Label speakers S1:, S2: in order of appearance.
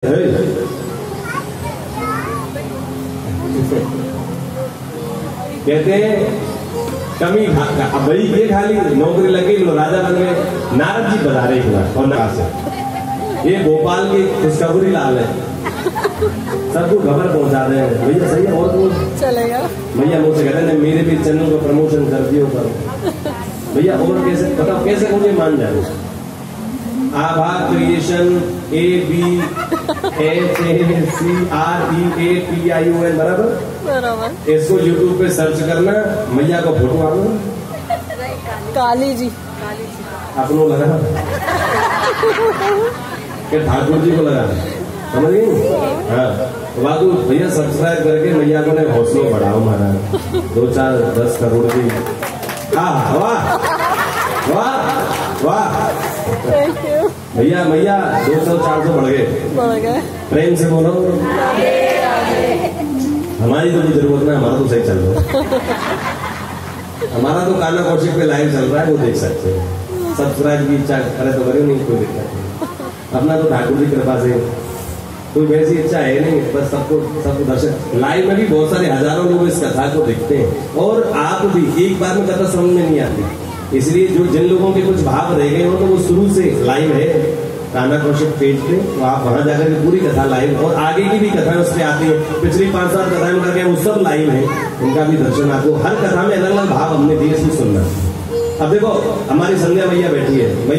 S1: कहते हैं कमी अब बड़ी ये खाली नौकरी लगी लो राजा बन गए। नारद जी बता रहे बार और ना से। ये भोपाल की खुशखबरी लाल है। सबको खबर पहुँचा रहे हैं। भैया सही है और कुछ
S2: चलेगा।
S1: भैया मुझसे कहते हैं मेरे भी चैनल को प्रमोशन कर दियो करो। भैया और कैसे बताओ कैसे मुझे मान जाए? Abha creation A B H A C R E A T I O N बराबर?
S2: बराबर
S1: इसको यूट्यूब पे सर्च करना मैया का फ़ोटो आना
S2: काली जी।
S1: अपनों लगा। के ठाकुर जी को लगा? समझ गई? हाँ। तो बाबू भैया सब्सक्राइब करके मैया को ने हौसलों बढ़ाओ मारा दो चार दस करोड़ की हाँ वाह।
S2: थैंक यू
S1: भैया दो सौ चार सौ बढ़ गए। प्रेम से बोलो। हमारी तो ज़रूरत नहीं हमारा तो सही चल रहा है। हमारा तो काना कौशिक पे लाइव चल रहा है वो देख सकते हैं। सब्सक्राइब की इच्छा करे तो करियो नहीं कोई दिक्कत नहीं। अपना तो ठाकुर जी कृपा से कोई वैसी इच्छा है नहीं बस सबको सबको दर्शक लाइव में भी बहुत सारे हज़ारों लोग इस कथा को देखते हैं। और आप भी एक बार में कथा समझ में नहीं आती। इसलिए जो जिन लोगों के कुछ भाग रह गए हो तो वो शुरू से लाइव है काना कौशिक पेज पे। तो आप वहाँ जाकर के पूरी कथा लाइव और आगे की भी कथाएँ उसमें आती है। पिछली पाँच सात कथाएँ उनका क्या वो सब लाइव है। उनका भी दर्शन आपको हर कथा में अलग अलग भाव हमने दिए इसमें सुनना। अब देखो, हमारी संध्या भैया बैठी है।